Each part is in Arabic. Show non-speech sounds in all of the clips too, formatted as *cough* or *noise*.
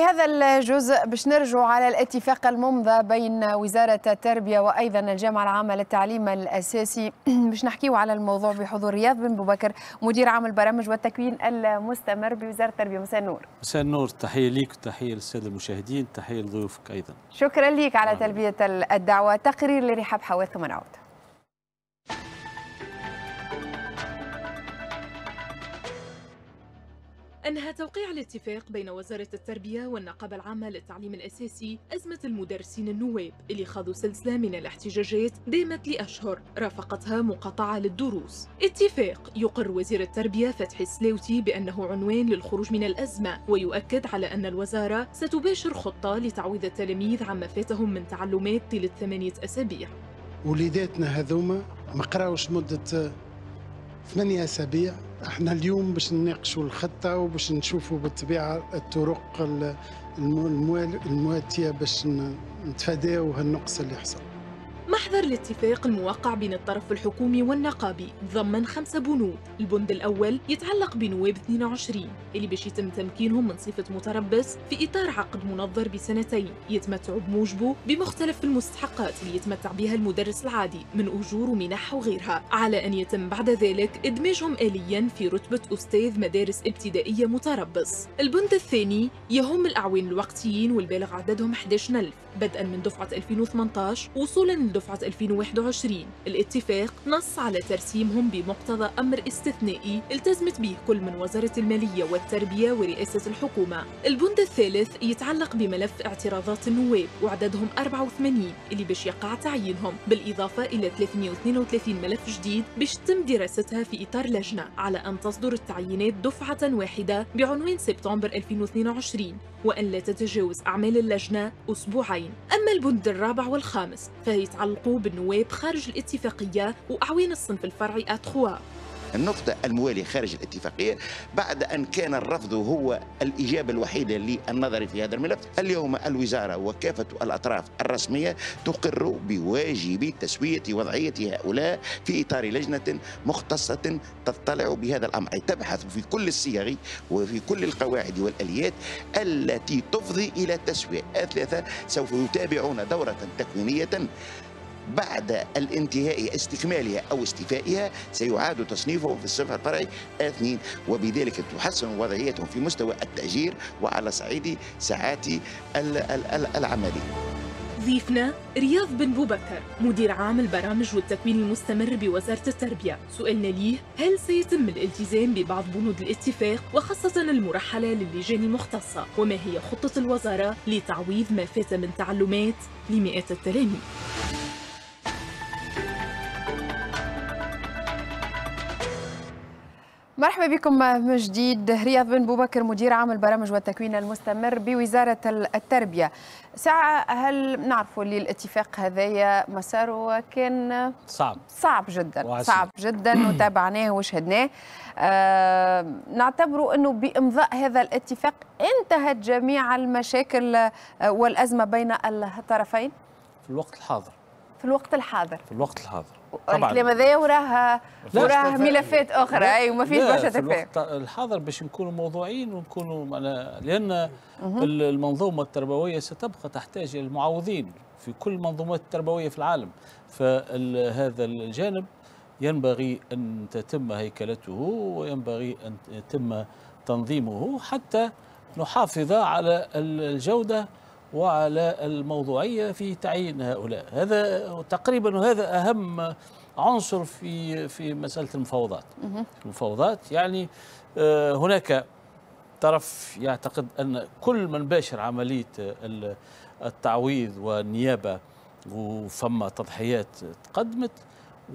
في هذا الجزء باش نرجع على الاتفاق الممضى بين وزارة التربية وأيضا الجامعة العامة للتعليم الأساسي. *clears throat* باش نحكيو على الموضوع بحضور رياض بن بوبكر مدير عام البرامج والتكوين المستمر بوزارة التربية. مساء النور. مساء النور. تحية ليك وتحية للسادة المشاهدين تحية لضيوفك أيضا. شكرا لك على تلبية الدعوة. تقرير لرحاب حواث ثم أنهى توقيع الاتفاق بين وزارة التربية والنقابة العامة للتعليم الأساسي أزمة المدرسين النواب اللي خاضوا سلسلة من الاحتجاجات دامت لأشهر رافقتها مقاطعة للدروس. اتفاق يقر وزير التربية فتحي السلاوتي بأنه عنوان للخروج من الأزمة ويؤكد على أن الوزارة ستباشر خطة لتعويض التلاميذ عما فاتهم من تعلمات طيلة ثمانية أسابيع. وليداتنا هذوما ما قراوش مدة ثمانية أسابيع. إحنا اليوم باش نناقشوا الخطة وباش نشوفوا بالطبيعة الطرق المواتية باش نتفاداو هالنقص اللي حصل. محضر الاتفاق الموقع بين الطرف الحكومي والنقابي ضمن خمسة بنود البند الأول يتعلق بنواب 22 اللي باش يتم تمكينهم من صفة متربص في إطار عقد منظر بسنتين. يتمتعوا بموجبه بمختلف المستحقات اللي يتمتع بها المدرس العادي من أجور ومنح وغيرها. على أن يتم بعد ذلك إدماجهم آليا في رتبة أستاذ مدارس ابتدائية متربص. البند الثاني يهم الأعوان الوقتيين والبالغ عددهم 11000 بدءا من دفعة 2018 وصولا لدفعة 2021 الاتفاق نص على ترسيمهم بمقتضى أمر استثنائي التزمت به كل من وزارة المالية والتربية ورئاسة الحكومة. البند الثالث يتعلق بملف اعتراضات النواب وعددهم 84 اللي باش يقع تعيينهم بالإضافة إلى 332 ملف جديد باش تم دراستها في إطار لجنة على أن تصدر التعيينات دفعة واحدة بعنوان سبتمبر 2022 وأن لا تتجاوز أعمال اللجنة أسبوعين. أما البند الرابع والخامس فيتعلقوا بالنواب خارج الاتفاقية وأعوان الصنف الفرعي أتخوا. النقطة الموالية خارج الاتفاقية بعد أن كان الرفض هو الإجابة الوحيدة للنظر في هذا الملف. اليوم الوزارة وكافة الأطراف الرسمية تقر بواجب تسوية وضعية هؤلاء في إطار لجنة مختصة تطلع بهذا الأمر. أي تبحث في كل الصيغ وفي كل القواعد والآليات التي تفضي إلى التسوية الثلاثة سوف يتابعون دورة تكوينية بعد الانتهاء استكمالها أو استيفائها سيعاد تصنيفه في الصفر الفرعي آثنين وبذلك تحسن وضعيتهم في مستوى التأجير وعلى صعيد ساعات العملية ضيفنا رياض بن بوبكر مدير عام البرامج والتكوين المستمر بوزارة التربية. سئلنا ليه هل سيتم الالتزام ببعض بنود الاتفاق وخاصة المرحلة للجان المختصة؟ وما هي خطة الوزارة لتعويض ما فات من تعلمات لمئات التلاميذ؟ مرحبا بكم من جديد. رياض بن بوبكر مدير عام البرامج والتكوين المستمر بوزارة التربية. ساعة هل نعرفوا اللي الاتفاق هذايا مساره كان صعب. صعب جدا. وعسي. صعب جدا. *clears throat* وتابعناه وشهدناه. آه نعتبر أنه بإمضاء هذا الاتفاق انتهت جميع المشاكل والأزمة بين الطرفين. في الوقت الحاضر. في الوقت الحاضر. في الوقت الحاضر. الكلام هذايا وراه وراه ملفات أخرى. اي وما فيش برشا تفاهم. الحاضر باش نكونوا موضوعيين ونكونوا لأن المنظومة التربوية ستبقى تحتاج إلى المعوضين في كل المنظومات التربوية في العالم. فهذا الجانب ينبغي أن تتم هيكلته وينبغي أن يتم تنظيمه حتى نحافظ على الجودة وعلى الموضوعيه في تعيين هؤلاء؟ هذا تقريبا هذا أهم عنصر في في مسألة المفاوضات. المفاوضات يعني هناك طرف يعتقد أن كل من باشر عملية التعويض والنيابة وفما تضحيات تقدمت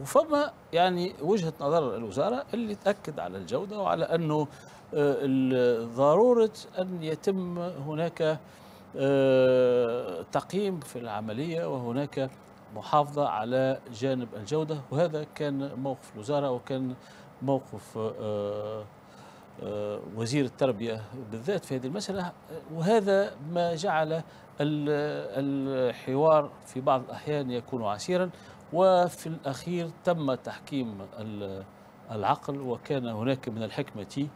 وفما يعني وجهة نظر الوزارة اللي تأكد على الجودة وعلى أنه ضروره أن يتم هناك تقييم في العملية وهناك محافظة على جانب الجودة وهذا كان موقف الوزارة وكان موقف وزير التربية بالذات في هذه المسألة. وهذا ما جعل الحوار في بعض الأحيان يكون عسيرا. وفي الأخير تم تحكيم العقل وكان هناك من الحكمة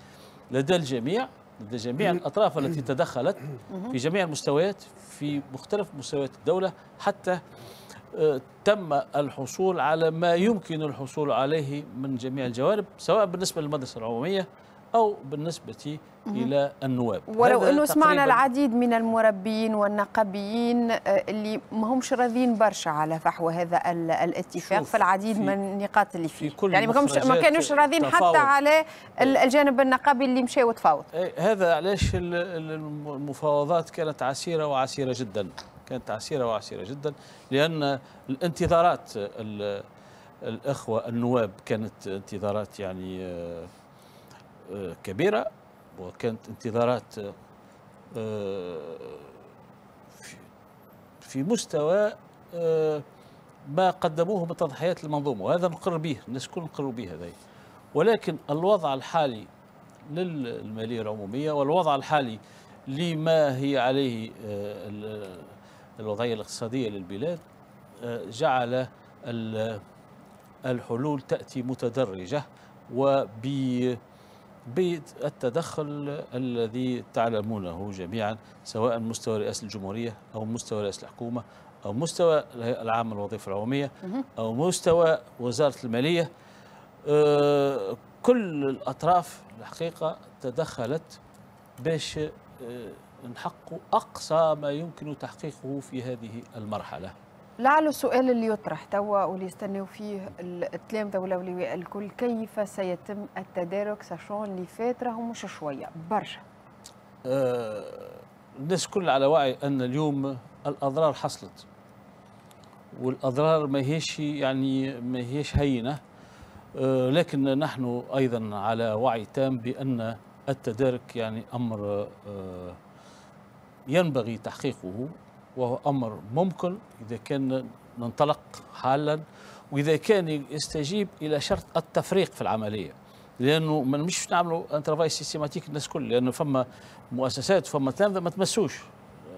لدى الجميع. لدى جميع الأطراف التي تدخلت في جميع المستويات في مختلف مستويات الدولة حتى آه، تم الحصول على ما يمكن الحصول عليه من جميع الجوانب سواء بالنسبة للمدرسة العمومية أو بالنسبة إلى النواب. ولو إنه سمعنا العديد من المربين والنقابيين آه، اللي ما همش راضيين برشا على فحوى هذا ال- الاتفاق في العديد في- من النقاط اللي فيه. في كل يعني ما كانوش راضيين. حتى على ال- الجانب النقابي اللي مشى وتفاوض. إيه، هذا علاش ال- ال- المفاوضات كانت عسيرة وعسيرة جدا. كانت عسيرة وعسيرة جدا لأن الانتظارات ال- الأخوة النواب كانت انتظارات يعني آه، كبيرة وكانت انتظارات آه، في- مستوى آه، ما قدموه من تضحيات للمنظومة وهذا نقر به الناس الكل نقر به هذا ولكن الوضع الحالي للمالية العمومية والوضع الحالي لما هي عليه آه، ال- الوضعية الاقتصادية للبلاد جعل ال- الحلول تأتي متدرجة وب بالتدخل الذي تعلمونه جميعا سواء مستوى رئاسة الجمهورية أو مستوى رئاسة الحكومة أو مستوى الهيئة العامة للوظيفة العمومية أو مستوى وزارة المالية. آه، كل الأطراف الحقيقة تدخلت باش آه، نحققوا أقصى ما يمكن تحقيقه في هذه المرحلة. لعل السؤال اللي يطرح توا واللي يستناو فيه ال- التلامذة والأولياء الكل. كيف سيتم التدارك ساشون اللي فات؟ راهو مش شوية برشا. آه، الناس كل على وعي أن اليوم الأضرار حصلت. والأضرار ما هيش يعني ما هيش هينة. آه، لكن نحن أيضا على وعي تام بأن التدارك يعني أمر آه، ينبغي تحقيقه. وهو أمر ممكن إذا كان ننطلق حالا وإذا كان يستجيب إلى شرط التفريق في العملية. لأنه ما مش نعملوا un travail systématique الناس كل لأنه فما مؤسسات فما تلامذة ما تمسوش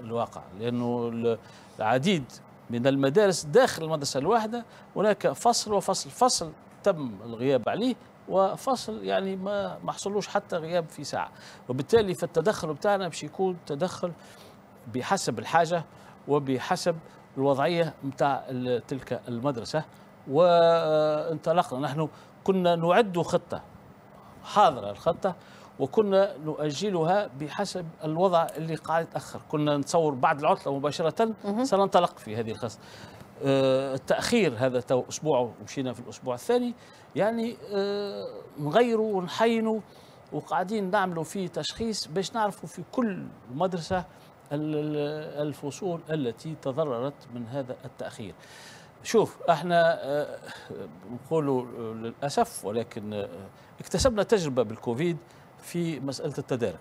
الواقع. لأنه ال- العديد من المدارس داخل المدرسة الواحدة هناك فصل وفصل فصل تم الغياب عليه وفصل يعني ما ما حصلوش حتى غياب في ساعة. وبالتالي فالتدخل بتاعنا باش يكون تدخل بحسب الحاجة وبحسب الوضعية متاع تلك المدرسة. وانطلقنا. نحن كنا نعد خطة حاضرة الخطة وكنا نؤجلها بحسب الوضع اللي قاعد يتأخر. كنا نتصور بعد العطلة مباشرة سننطلق في هذه الخطة آه، التأخير هذا تو أسبوع ومشينا في الأسبوع الثاني. يعني آه، نغيروا ونحينوا وقاعدين نعملوا فيه تشخيص باش نعرفوا في كل ال- الفصول التي تضررت من هذا التأخير. شوف إحنا آه، نقولوا للأسف ولكن آه، اكتسبنا تجربة بالكوفيد في مسألة التدارك.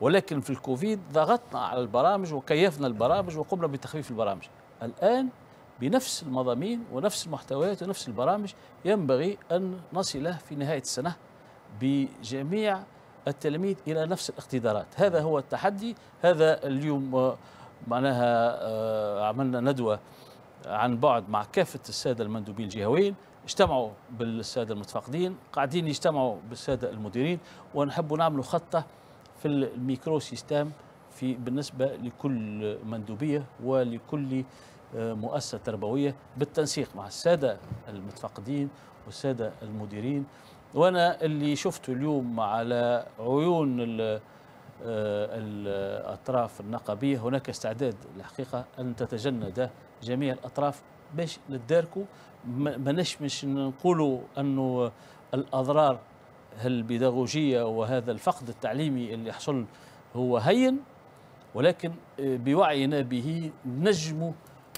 ولكن في الكوفيد ضغطنا على البرامج وكيفنا البرامج وقمنا بتخفيف البرامج. الآن بنفس المضامين ونفس المحتويات ونفس البرامج ينبغي أن نصل في نهاية السنة بجميع التلاميذ إلى نفس الاقتدارات. هذا هو التحدي. هذا اليوم آه، معناها آه، عملنا ندوة عن بعد مع كافة السادة المندوبين الجهويين. اجتمعوا بالسادة المتفقدين. قاعدين يجتمعوا بالسادة المديرين. ونحب نعملوا خطة في ال micro système في بالنسبة لكل مندوبية ولكل آه، مؤسسة تربوية بالتنسيق مع السادة المتفاقدين والسادة المديرين. وأنا اللي شفته اليوم على عيون ال- آه، الأطراف النقابية هناك استعداد الحقيقة أن تتجند جميع الأطراف. باش نتداركوا ما- ماناش مش نقولوا أنه الأضرار البيداغوجية وهذا الفقد التعليمي اللي يحصل هو هين ولكن آه، بوعينا به نجموا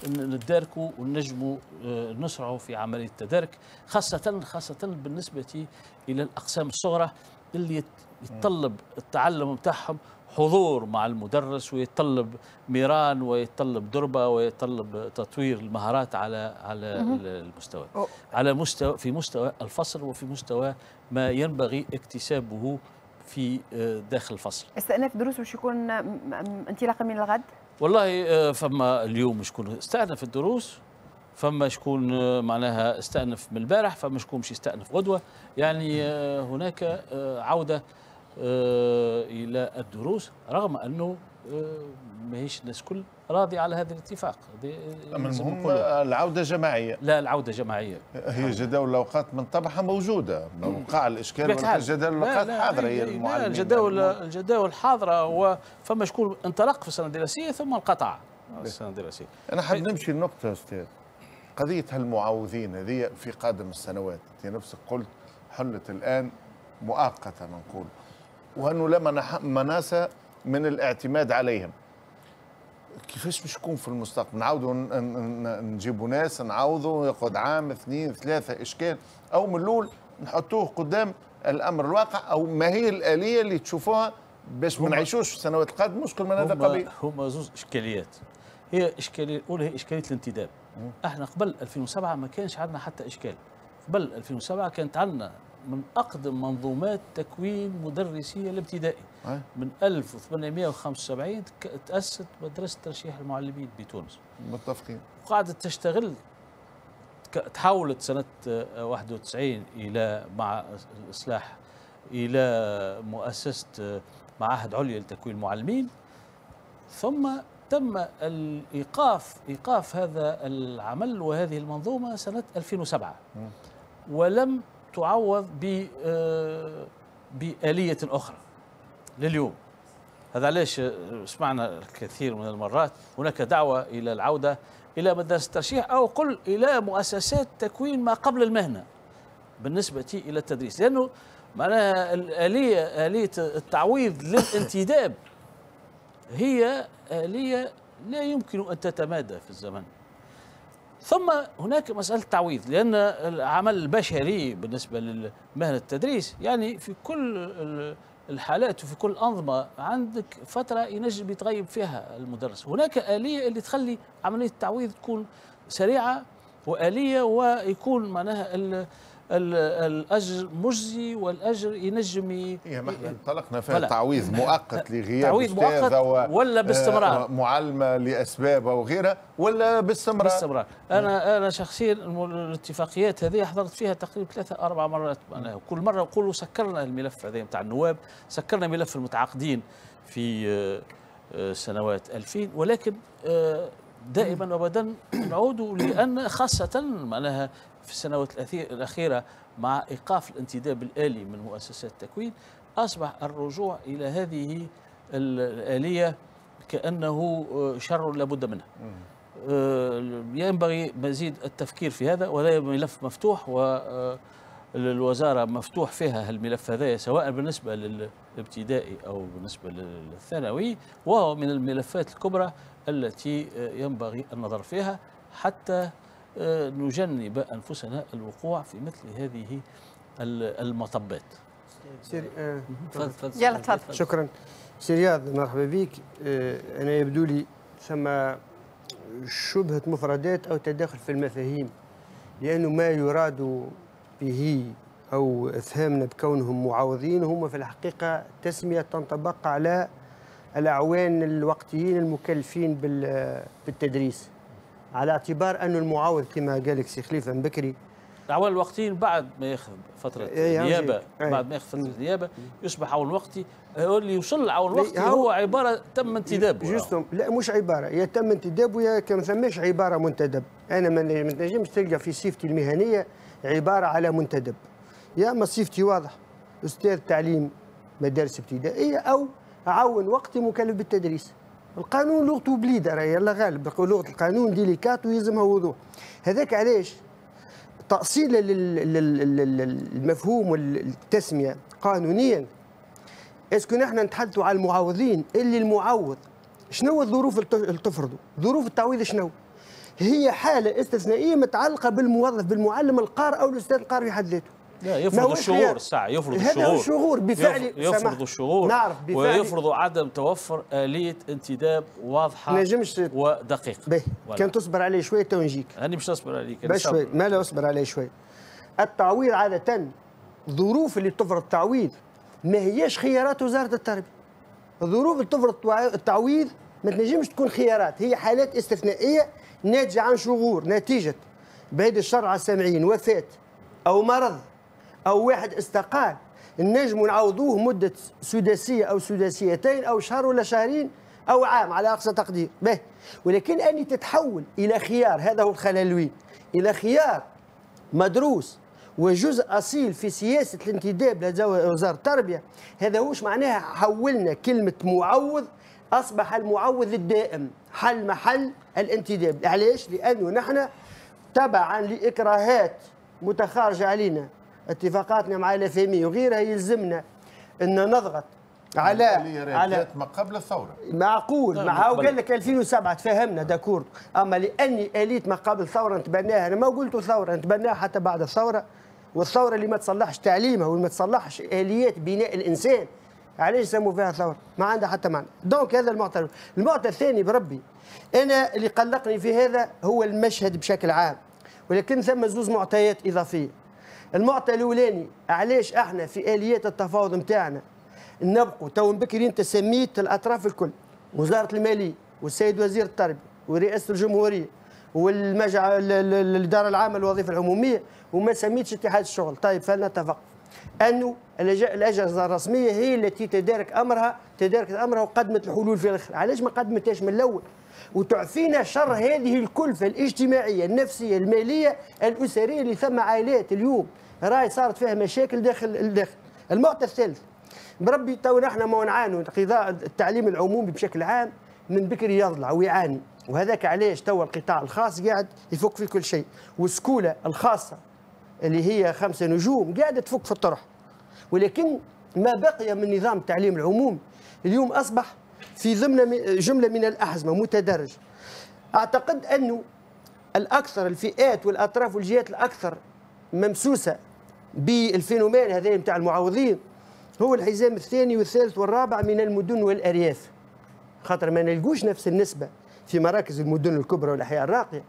ن- نتداركوا ونجموا آه، نسرعوا في عملية التدارك خاصة خاصة بالنسبة إلى الأقسام الصغرى اللي يت- يتطلب التعلم بتاعهم حضور مع المدرس ويتطلب ميران ويتطلب دربة ويتطلب تطوير المهارات على على المستوى. على مستوى في مستوى الفصل وفي مستوى ما ينبغي اكتسابه في آه، داخل الفصل. استئناف دروس باش يكون انطلاقا من الغد؟ والله آه، فما اليوم شكون استأنف الدروس فما شكون آه، معناها استأنف من البارح فما شكون مش يستأنف غدوة. يعني آه، هناك عودة إلى الدروس رغم آه، ماهيش الناس كل راضي على هذا الاتفاق. المهم العودة جماعية. لا العودة جماعية. هي جداول الأوقات من طبعها موجودة. وقع الإشكال ولكن جداول الأوقات حاضرة هي المعلمين. الجداول الجداول حاضرة وفما شكون انطلق في السنة الدراسية ثم انقطع السنة الدراسية. أنا حاب نمشي لنقطة أستاذ. قضية هالمعوضين هذه في قادم السنوات. أنت نفسك قلت حلت الآن مؤقتا نقول. وأنه لا مناسة من الاعتماد عليهم. كيفاش باش يكون في المستقبل؟ نعاودوا نجيبوا ناس نعوضوا يقعد عام اثنين ثلاثة إشكال. أو من الأول نحطوه قدام الأمر الواقع أو ما هي الآلية اللي تشوفوها باش ما نعيشوش في السنوات القادمة. مشكل من هذا القبيل هما زوج إشكاليات. هي إشكالية الأولى هي إشكالية الانتداب. إحنا قبل 2007 ما كانش عندنا حتى إشكال. قبل 2007 كانت عندنا من أقدم منظومات تكوين مدرسية الابتدائي. من 1875 تأسست مدرسة ترشيح المعلمين بتونس. متفقين. وقعدت تشتغل تحولت سنة 91 إلى مع الإصلاح إلى مؤسسة معاهد عليا لتكوين المعلمين. ثم تم الإيقاف إيقاف هذا العمل وهذه المنظومة سنة 2007 ولم تعوض آه، بآلية أخرى لليوم. هذا علاش سمعنا الكثير من المرات هناك دعوة إلى العودة إلى مدرسة الترشيح أو قل إلى مؤسسات تكوين ما قبل المهنة بالنسبة إلى التدريس. لأنه معناها الآلية آلية التعويض للانتداب هي آلية لا يمكن أن تتمادى في الزمن. ثم هناك مسألة تعويض لأن العمل البشري بالنسبة لمهنة التدريس يعني في كل الحالات وفي كل الأنظمة عندك فترة ينجم يتغيب فيها المدرس. هناك آلية اللي تخلي عملية التعويض تكون سريعة وآلية ويكون معناها الأجر مجزي والأجر ينجم ما إحنا انطلقنا في تعويض مؤقت لغياب تعويض مؤقت ولا باستمرار. آه، معلمة لاسباب أو غيرها ولا باستمرار. باستمرار. أنا أنا شخصيا الاتفاقيات هذه حضرت فيها تقريبا ثلاثة أربع مرات. معناها كل مرة نقولوا سكرنا الملف هذا بتاع النواب سكرنا ملف المتعاقدين في آه، آه، سنوات 2000 ولكن دائما وابدا نعود لأن خاصة معناها في السنوات الأخيرة مع إيقاف الانتداب الآلي من مؤسسات التكوين أصبح الرجوع إلى هذه الآلية كأنه آه، شر لابد منه. آه، ينبغي مزيد التفكير في هذا وهذا ملف مفتوح والوزارة آه، مفتوح فيها الملف هذا سواء بالنسبة للابتدائي أو بالنسبة للثانوي وهو من الملفات الكبرى التي ينبغي النظر فيها حتى نجنب أنفسنا الوقوع في مثل هذه المطبات. سيري آه تفضل. يلا تفضل. شكرا. سي رياض مرحبا بك. آه أنا يبدو لي ثم شبهة مفردات أو تداخل في المفاهيم لأنه ما يراد به أو أفهامنا بكونهم معوضين هم في الحقيقة تسمية تنطبق على الأعوان الوقتيين المكلفين بالتدريس. على اعتبار انه المعاوض كما قال لك سي خليفة من بكري الأعوان الوقتيين بعد ما ياخذ فترة إيه نيابه إيه. بعد ما ياخذ فترة نيابه يصبح عون وقتي. اللي يوصل العون الوقتي هو, هو عبارة تم انتدابه justement لا مش عبارة يا تم انتدابه يا كما ثماش عبارة منتدب. أنا ما نجمش تلقى في صفتي المهنية عبارة على منتدب. يا أما صفتي واضح أستاذ تعليم مدارس ابتدائية أو عون وقتي مكلف بالتدريس. القانون لغته بليدة راهي يلا غالب لغة القانون délicate ويلزمها وضوح هذاك علاش؟ تأصيلا للمفهوم والتسمية قانونيا. اسكو نحن نتحدثوا على المعوضين اللي المعوض شنو الظروف اللي تفرضوا ظروف التعويض شنو؟ هي حالة استثنائية متعلقة بالموظف بالمعلم القار أو الأستاذ القار في حد ذاته. لا يفرض الشهور الساعة يفرض الشهور هذا الشهور بفعل يفرض الشهور نعرف بفعل. ويفرض عدم توفر آلية انتداب واضحة نجمش ودقيقة. كان تصبر عليه شوية تو نجيك أنا مش تصبر عليك بس شوي ما لا أصبر عليه شوي التعويض عادة ظروف اللي تفرض التعويض ما هيش خيارات وزارة التربية. الظروف اللي تفرض التعويض ما تنجمش تكون خيارات. هي حالات استثنائية ناتجة عن شغور نتيجة بعيد الشر على السامعين وفاة أو مرض. أو واحد استقال. نجم نعوضوه مدة سداسية أو سداسيتين أو شهر ولا شهرين أو عام على أقصى تقدير. به. ولكن أني تتحول إلى خيار. هذا هو الخلل إلى خيار مدروس وجزء أصيل في سياسة الانتداب لدى وزارة التربية. هذا هوش معناها حولنا كلمة معوض أصبح المعوض الدائم حل محل الانتداب. علاش لأنه نحن تبعا لإكراهات متخارجة علينا. اتفاقاتنا مع الافامي وغيرها يلزمنا ان نضغط على على ما قبل الثورة. معقول. نعم، مع قال لك 2007 تفهمنا d'accord أما لأني اليه ما قبل الثوره نتبناها أنا ما قلت ثورة نتبناها حتى بعد الثورة. والثورة اللي ما تصلحش تعليمها واللي ما تصلحش آليات بناء الإنسان علاش يسموا فيها ثورة؟ ما عندها حتى معنى. donc هذا المعطى المعطى الثاني بربي أنا اللي قلقني في هذا هو المشهد بشكل عام. ولكن ثم زوز معطيات إضافية. المعطى الأولاني علاش إحنا في آليات التفاوض نتاعنا نبقوا تو بكري انت سميت الأطراف الكل وزارة المالية والسيد وزير التربية ورئاسة الجمهورية والمجع الإدارة العامة للوظيفة العمومية وما سميتش اتحاد الشغل. طيب فلنتفق. أنه الأجهزة الرسمية هي التي تدارك أمرها تدارك أمرها وقدمت الحلول في الآخر علاش ما قدمتهاش من الأول؟ وتعفينا شر هذه الكلفة الاجتماعية النفسية المالية الأسرية اللي ثم عائلات اليوم. راي صارت فيها مشاكل داخل الداخل. المعطى الثالث. بربي تو نحن ما نعانوا قضاء التعليم العمومي بشكل عام من بكري يضلع ويعاني. وهذاك علاش تو القطاع الخاص قاعد يفك في كل شيء. والسكولة الخاصة اللي هي خمسه نجوم قاعدة تفك في الطرح. ولكن ما بقي من نظام التعليم العمومي. اليوم أصبح في ضمن جملة من الأحزمة متدرج. أعتقد انه الأكثر الفئات والأطراف والجهات الأكثر ممسوسة بالفينومين هذا نتاع المعوضين هو الحزام الثاني والثالث والرابع من المدن والأرياف. خاطر ما نلقوش نفس النسبة في مراكز المدن الكبرى والأحياء الراقية.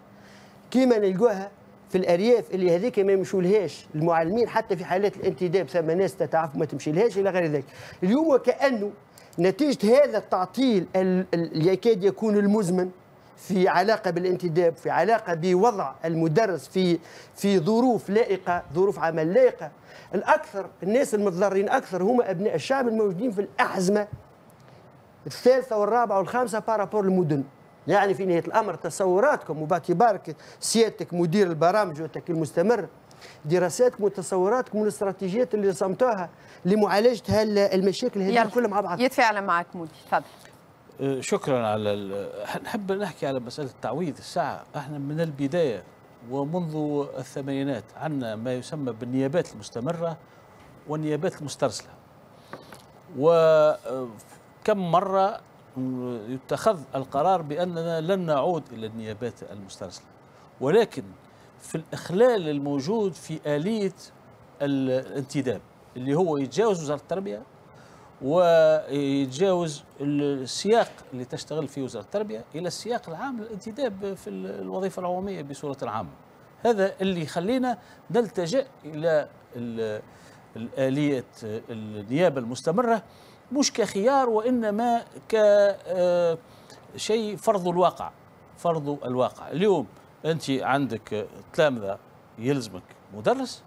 كيما نلقوها في الأرياف اللي هذيك ما يمشولهاش المعلمين حتى في حالات الانتداب ثم ناس تتعرف ما تمشيلهاش إلى غير ذلك. اليوم وكأنه نتيجة هذا التعطيل اللي يكاد يكون المزمن في علاقة بالانتداب في علاقة بوضع المدرس في في ظروف لائقة ظروف عمل لائقة. الأكثر الناس المتضررين أكثر هم أبناء الشعب الموجودين في الاحزمه الثالثة والرابعة والخامسة بارابور المدن يعني في نهاية الأمر تصوراتكم وباعتبارك سيادتك مدير البرامج المستمر دراساتكم وتصوراتكم والإستراتيجيات اللي رسمتوها لمعالجة المشاكل هذه كلها مع بعض. يتفاعل معك مودي. تفضل. أه، شكرا على نحب نحكي على مسألة التعويض الساعة. إحنا من البداية ومنذ الثمانينات عندنا ما يسمى بالنيابات المستمرة والنيابات المسترسلة. وكم مرة يتخذ القرار بأننا لن نعود إلى النيابات المسترسلة. ولكن في الإخلال الموجود في آلية الانتداب. اللي هو يتجاوز وزارة التربية ويتجاوز السياق اللي تشتغل فيه وزارة التربية إلى السياق العام للانتداب في الوظيفة العمومية بصورة عامه. هذا اللي يخلينا نلتجئ إلى الآلية النيابة المستمرة مش كخيار وإنما كشيء آه، فرض الواقع فرض الواقع اليوم أنت عندك تلامذة يلزمك مدرس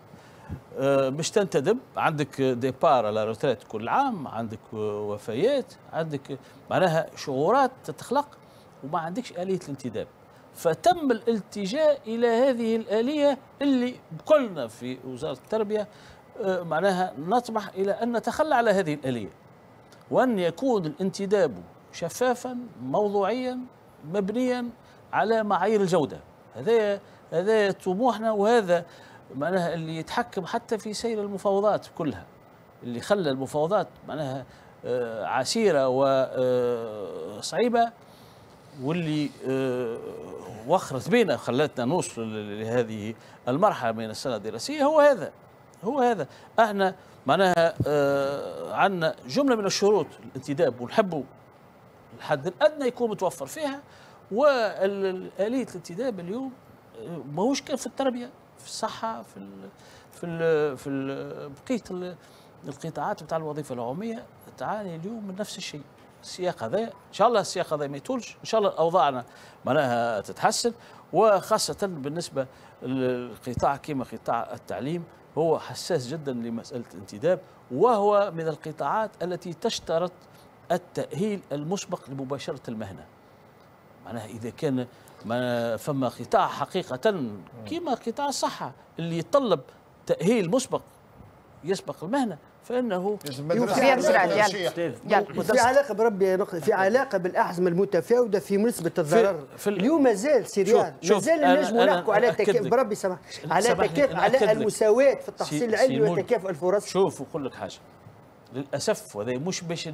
مش تنتدب. عندك départ à la retraite كل عام عندك وفيات عندك معناها شغورات تتخلق وما عندكش آلية الانتداب. فتم الالتجاء إلى هذه الآلية اللي كلنا في وزارة التربية آه، معناها نطمح إلى أن نتخلى على هذه الآلية. وأن يكون الانتداب شفافا موضوعيا مبنيا على معايير الجودة. هذا هذا طموحنا وهذا معناها اللي يتحكم حتى في سير المفاوضات كلها. اللي خلى المفاوضات معناها آه، عسيرة وصعيبة آه، واللي آه، وخرت بينا خلتنا نوصل لهذه المرحلة من السنة الدراسية هو هذا هو هذا. إحنا معناها عندنا جملة من الشروط الانتداب ونحبوا الحد الأدنى يكون متوفر فيها والآلية الانتداب اليوم ماهوش كان في التربية. في الصحة في ال في ال في ال بقية القطاعات بتاع الوظيفة العمومية. تعاني اليوم من نفس الشيء. السياق هذا إن شاء الله السياق هذا ما يطولش. إن شاء الله أوضاعنا معناها تتحسن. وخاصة بالنسبة للقطاع كما قطاع التعليم هو حساس جدا لمسألة الانتداب. وهو من القطاعات التي تشترط التأهيل المسبق لمباشرة المهنة. معناها إذا كان ما فما قطاع حقيقة كما قطاع الصحة. اللي يتطلب تأهيل مسبق يسبق المهنة فإنه في علاقة بربي في علاقة بالاحزمه المتفاوتة في نسبه الضرر. في في اليوم مازال سيريان مازال نجموا نحكوا على تكافؤ بربي سمح على تكافؤ على المساواة في التحصيل العلمي وتكافؤ الفرص. شوف نقول لك حاجة. للأسف وهذا مش باش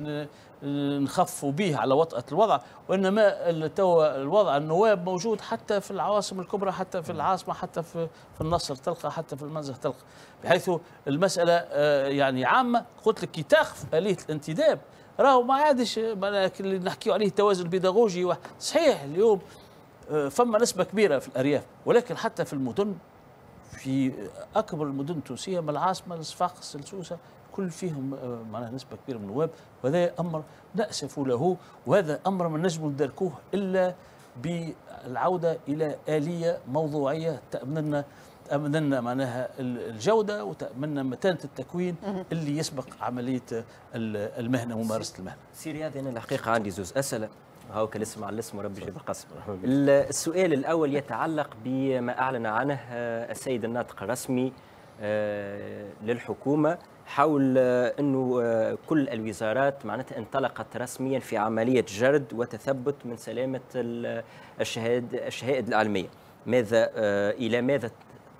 نخفوا به على وطأة الوضع وإنما الوضع النواب موجود حتى في العواصم الكبرى حتى في العاصمة حتى في في النصر تلقى حتى في المنزه تلقى. بحيث المسألة آه، يعني عامة قلت لك كي تخف آلية الانتداب. راهو ما عادش اللي نحكيو عليه التوازن البيداغوجي صحيح اليوم آه، فما نسبة كبيرة في الأرياف ولكن حتى في المدن في أكبر المدن التونسية من العاصمة لصفاقس لسوسه كل فيهم آه، معناها نسبة كبيرة من النواب وهذا أمر نأسف له وهذا أمر ما نجم ندركوه إلا بالعودة إلى آلية موضوعية تأمن لنا تأمن لنا معناها الجودة وتأمن لنا متانة التكوين اللي يسبق عملية المهنة وممارسة المهنة. سيري هذه أنا الحقيقة عندي زوز أسئلة. هاو الاسم على الاسم وربي يجيب القسم. السؤال الأول يتعلق بما أعلن عنه السيد الناطق الرسمي آه، للحكومة. حول إنه آه، كل الوزارات معناتها انطلقت رسميا في عملية جرد وتثبت من سلامة الشهاد الشهائد العلميه ماذا آه، إلى ماذا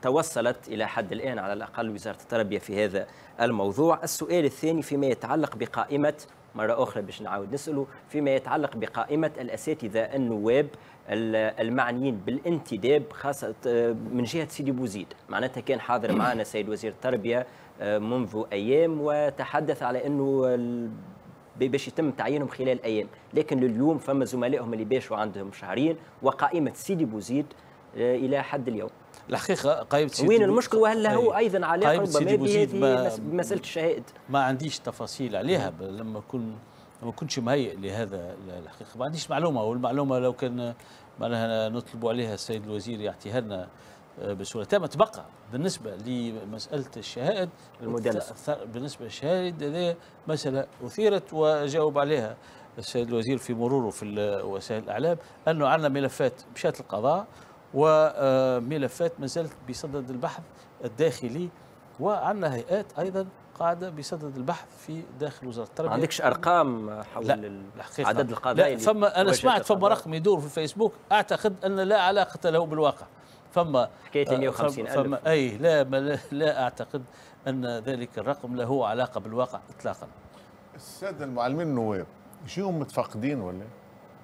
توصلت إلى حد الآن على الأقل وزارة التربية في هذا الموضوع؟ السؤال الثاني فيما يتعلق بقائمة مرة أخرى باش نعاود نسأله فيما يتعلق بقائمة الأساتذة النواب المعنيين بالانتداب خاصة آه، من جهة سيدي بوزيد. معناتها كان حاضر *clears throat* معنا سيد وزير التربية منذ أيام وتحدث على إنه باش يتم تعيينهم خلال أيام. لكن لليوم فما زملائهم اللي باشوا عندهم شهرين وقائمة سيدي بوزيد آه، إلى حد اليوم. الحقيقة سيدي وين المشكل؟ وهل هو أيضا علاقة ربما بهذه مساله الشهائد ما عنديش تفاصيل عليها لما كن ما كنتش مهيئ لهذا الحقيقة. ما عنديش معلومة والمعلومة لو كان معناها نطلب عليها السيد الوزير يعطيها لنا آه، بصوره تامه تبقى بالنسبة لمسألة الشهائد المدلس. بالنسبة للشهائد هذه مسألة أثيرت وجاوب عليها السيد الوزير في مروره في وسائل الإعلام أنه عندنا ملفات مشات القضاء وملفات ما زالت بصدد البحث الداخلي وعندنا هيئات أيضا قاعدة بصدد البحث في داخل وزارة التربية. ما عندكش أرقام حول لا عدد القضايا لا فما أنا سمعت فما رقم يدور في الفيسبوك أعتقد أن لا علاقة له بالواقع. فما حكاية 150 ألف. فما أي لا لا أعتقد أن ذلك الرقم له علاقة بالواقع إطلاقا. السادة المعلمين النواب يجيهم متفقدين ولا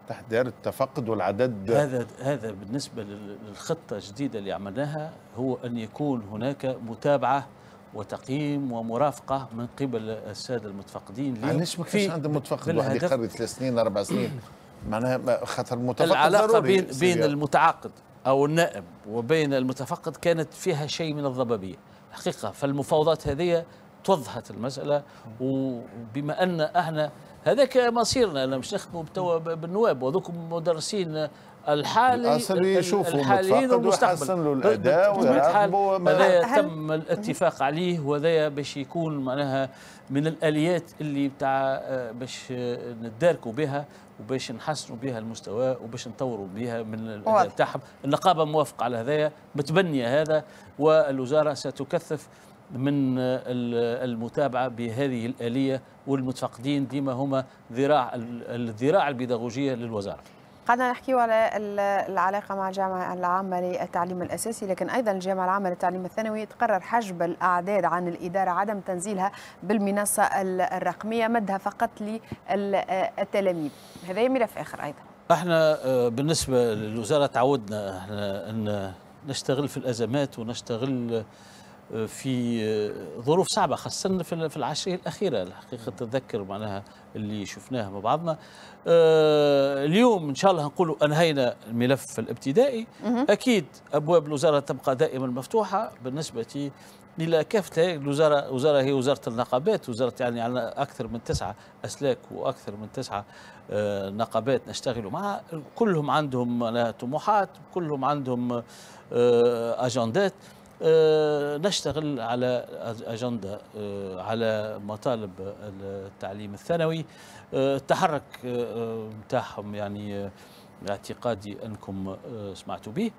تحت دائرة التفقد والعدد. هذا هذا بالنسبة للخطة الجديدة اللي عملناها هو أن يكون هناك متابعة وتقييم ومرافقة من قبل السادة المتفقدين علاش ما كانش عندهم متفقد واحد يقرر ثلاث سنين أربع سنين. معناها خاطر المتفقد العلاقة بين, بين المتعاقد أو النائب وبين المتفقد كانت فيها شيء من الضبابية. حقيقة فالمفاوضات هذه توضحت المسألة وبما أن إحنا هذاك مصيرنا أنا مش نخدموا توا بالنواب وذوكم مدرسين الحالي الاصل يشوفوا الحاليين والمستقبل. له الأداء هذا تم الاتفاق عليه وهذا باش يكون معناها من الآليات اللي بتاع آه، باش نداركوا بها وباش نحسنوا بها المستوى وباش نطوروا بها من الأداء بتاعهم. النقابة موافقة على هذايا متبنية هذا والوزارة ستكثف من المتابعة بهذه الآلية والمتفقدين ديما هما ذراع الذراع البيداغوجية للوزارة. قعدنا نحكيو على العلاقة مع الجامعة العامة للتعليم الأساسي لكن أيضا الجامعة العامة للتعليم الثانوي تقرر حجب الأعداد عن الإدارة عدم تنزيلها بالمنصة الرقمية مدها فقط للتلاميذ. هذا ملف آخر أيضا. إحنا آه، بالنسبة للوزارة تعودنا إحنا أن نشتغل في الأزمات ونشتغل في ظروف صعبة خاصة في العشريه الأخيرة. الحقيقة تذكر معناها اللي شفناها مع بعضنا. آه، اليوم إن شاء الله نقولوا أنهينا الملف الابتدائي. أكيد أبواب الوزارة تبقى دائما مفتوحة بالنسبة إلى كافه الوزاره وزاره هي وزارة النقابات. وزارة يعني عندنا أكثر من تسعة أسلاك وأكثر من تسعة آه، نقابات نشتغل معها. كلهم عندهم طموحات كلهم عندهم آه، أجندات. نشتغل على أجندة على مطالب التعليم الثانوي. التحرك متاعهم يعني اعتقادي أنكم سمعتوا به.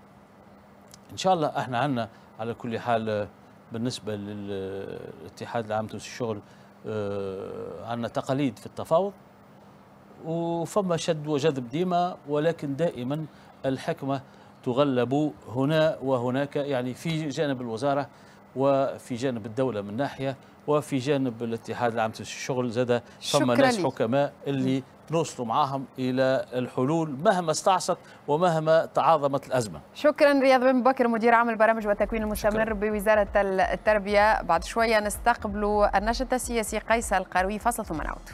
إن شاء الله إحنا عندنا على كل حال بالنسبة للاتحاد العام التونسي الشغل عندنا تقاليد في التفاوض. وفما شد وجذب ديما ولكن دائما الحكمة تغلب هنا وهناك يعني في جانب الوزارة وفي جانب الدولة من ناحية وفي جانب الاتحاد العام الشغل زاد فما ناس. حكماء اللي نوصلوا معاهم إلى الحلول مهما استعصت ومهما تعاظمت الأزمة شكرا رياض بن بكر مدير عام البرامج والتكوين المستمر شكرا. بوزارة التربية بعد شوية نستقبل النشط السياسي قيس القروي فصل ثم نعود